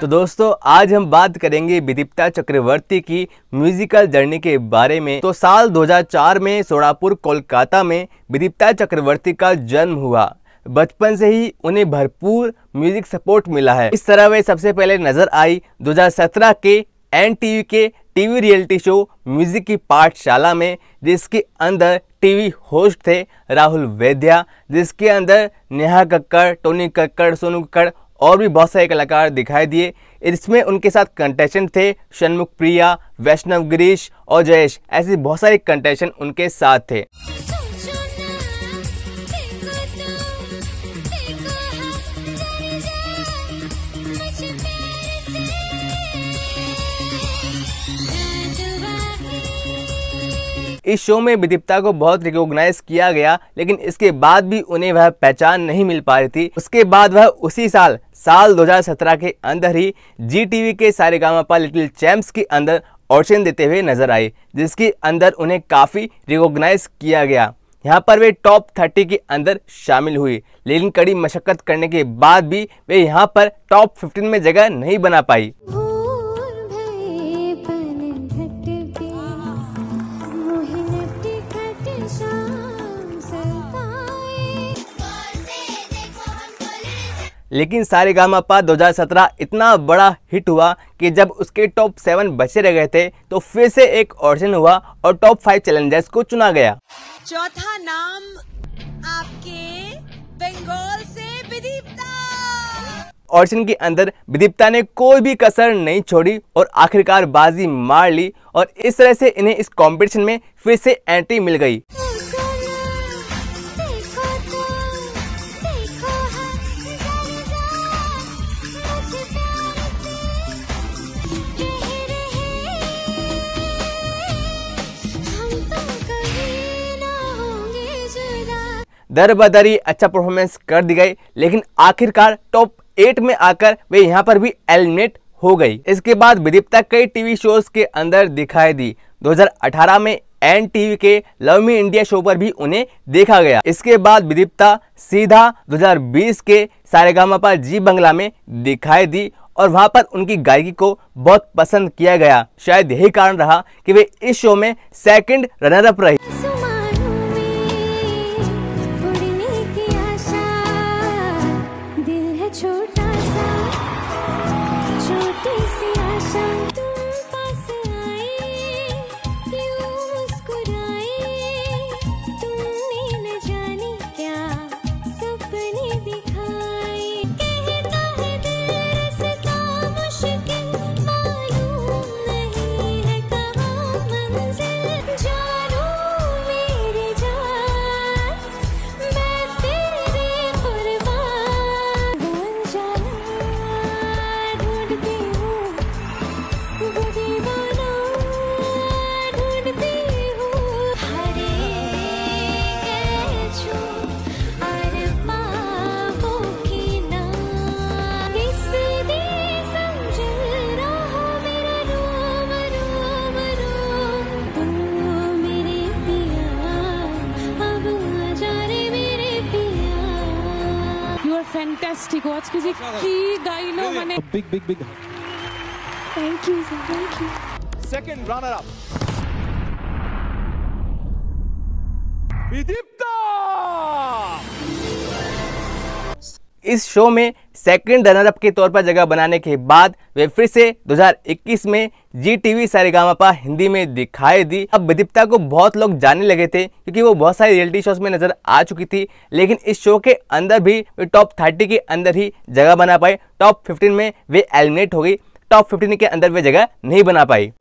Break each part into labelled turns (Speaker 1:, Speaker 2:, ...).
Speaker 1: तो दोस्तों, आज हम बात करेंगे विदिप्ता चक्रवर्ती की म्यूजिकल जर्नी के बारे में। तो साल 2004 में सोड़ापुर कोलकाता में विदीप्ता चक्रवर्ती का जन्म हुआ। बचपन से ही उन्हें भरपूर म्यूज़िक सपोर्ट मिला है। इस तरह वे सबसे पहले नज़र आई 2017 के एन टीवी के टीवी रियलिटी शो म्यूज़िक की पाठशाला में, जिसके अंदर टीवी होस्ट थे राहुल वैद्या, जिसके अंदर नेहा कक्कड़, टोनी कक्कड़, सोनू कक्कड़ और भी बहुत सारे कलाकार दिखाई दिए। इसमें उनके साथ कंटेस्टेंट थे शनमुख प्रिया, वैष्णव गिरीश और जयेश। ऐसे बहुत सारे कंटेस्टेंट उनके साथ थे। इस शो में विदिप्ता को बहुत रिकॉग्नाइज किया गया, लेकिन इसके बाद भी उन्हें वह पहचान नहीं मिल पा रही थी। उसके बाद वह उसी साल साल 2017 के अंदर ही जी टीवी के सारे गामापा लिटिल चैम्प्स के अंदर ऑडिशन देते हुए नज़र आए जिसके अंदर उन्हें काफ़ी रिकॉग्नाइज किया गया। यहाँ पर वे टॉप थर्टी के अंदर शामिल हुई, लेकिन कड़ी मशक्कत करने के बाद भी वे यहाँ पर टॉप फिफ्टीन में जगह नहीं बना पाई। लेकिन सारे गामा पा 2017 इतना बड़ा हिट हुआ कि जब उसके टॉप सेवन बचे रह गए थे तो फिर से एक ऑडिशन हुआ और टॉप फाइव चैलेंजर्स को चुना गया।
Speaker 2: चौथा नाम आपके बंगाल से विदीप्ता।
Speaker 1: ऑडिशन के अंदर विदीप्ता ने कोई भी कसर नहीं छोड़ी और आखिरकार बाजी मार ली और इस तरह से इन्हें इस कंपटीशन में फिर से एंट्री मिल गई। दर बदरी अच्छा परफॉर्मेंस कर दी गई, लेकिन आखिरकार टॉप एट में आकर वे यहाँ पर भी एलिमिनेट हो गई। इसके बाद विदीप्ता कई टीवी शोज़ के अंदर दिखाई दी। 2018 में एन टीवी के लव मी इंडिया शो पर भी उन्हें देखा गया। इसके बाद विदीप्ता सीधा 2020 के सारेगामापा जी बंगला में दिखाई दी और वहाँ पर उनकी गायकी को बहुत पसंद किया गया। शायद यही कारण रहा कि वे इस शो में सेकंड रनर अप रही
Speaker 3: fantastic. What's music? Ki gailo mane.
Speaker 4: Big, big, big.
Speaker 3: Thank you, sir. Thank
Speaker 4: you. Second runner-up. Vidipta.
Speaker 1: इस शो में सेकंड रनर अप के तौर पर जगह बनाने के बाद वे फिर से 2021 में जी टीवी सारेगामापा हिंदी में दिखाई दी। अब विदिप्ता को बहुत लोग जानने लगे थे क्योंकि वो बहुत सारे रियलिटी शोज़ में नज़र आ चुकी थी, लेकिन इस शो के अंदर भी वे टॉप थर्टी के अंदर ही जगह बना पाई टॉप फिफ्टीन में वे एलिमिनेट हो गई टॉप फिफ्टीन के अंदर वे जगह नहीं बना पाई।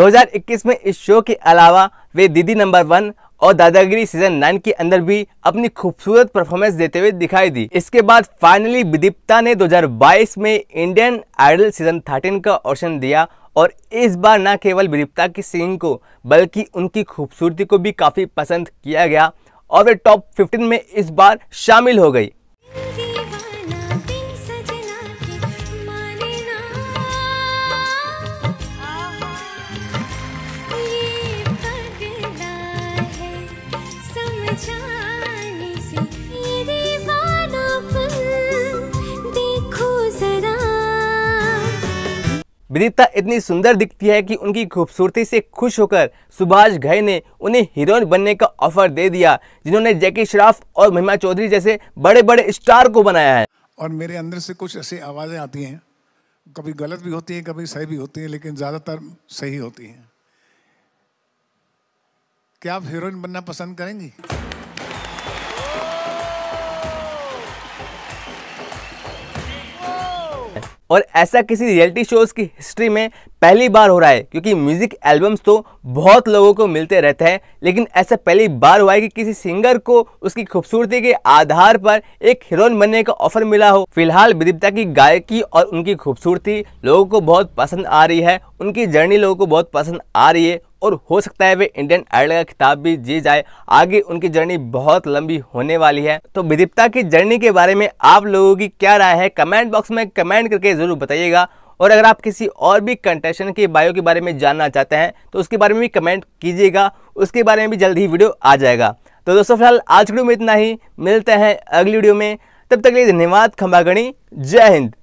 Speaker 1: दो हज़ार इक्कीस में इस शो के अलावा वे दीदी नंबर वन और दादागिरी सीज़न नाइन के अंदर भी अपनी खूबसूरत परफॉर्मेंस देते हुए दिखाई दी। इसके बाद फाइनली विदीप्ता ने 2022 में इंडियन आइडल सीज़न 13 का ऑप्शन दिया और इस बार न केवल विदिप्ता की सिंगिंग को, बल्कि उनकी खूबसूरती को भी काफ़ी पसंद किया गया और वे टॉप 15 में इस बार शामिल हो गई। विदिता इतनी सुंदर दिखती है कि उनकी खूबसूरती से खुश होकर सुभाष घई ने उन्हें हीरोइन बनने का ऑफ़र दे दिया, जिन्होंने जैकी श्रॉफ और महिमा चौधरी जैसे बड़े बड़े स्टार को बनाया है।
Speaker 5: और मेरे अंदर से कुछ ऐसी आवाज़ें आती हैं। कभी गलत भी होती हैं, कभी सही भी होती हैं, लेकिन ज़्यादातर सही होती हैं। क्या आप हीरोइन बनना पसंद करेंगी?
Speaker 1: और ऐसा किसी रियलिटी शोज़ की हिस्ट्री में पहली बार हो रहा है, क्योंकि म्यूज़िक एल्बम्स तो बहुत लोगों को मिलते रहते हैं, लेकिन ऐसा पहली बार हुआ है कि किसी सिंगर को उसकी खूबसूरती के आधार पर एक हीरोइन बनने का ऑफ़र मिला हो। फ़िलहाल विदिप्ता की गायकी और उनकी खूबसूरती लोगों को बहुत पसंद आ रही है, उनकी जर्नी लोगों को बहुत पसंद आ रही है और हो सकता है वे इंडियन आइडल का खिताब भी जी जाए। आगे उनकी जर्नी बहुत लंबी होने वाली है। तो विदिप्ता की जर्नी के बारे में आप लोगों की क्या राय है? कमेंट बॉक्स में कमेंट करके ज़रूर बताइएगा। और अगर आप किसी और भी कंटेस्टेंट के बायो के बारे में जानना चाहते हैं तो उसके बारे में भी कमेंट कीजिएगा। उसके बारे में भी जल्द ही वीडियो आ जाएगा। तो दोस्तों, फ़िलहाल आज वीडियो में इतना ही। मिलते हैं अगली वीडियो में। तब तक के लिए धन्यवाद खंबागणी जय हिंद।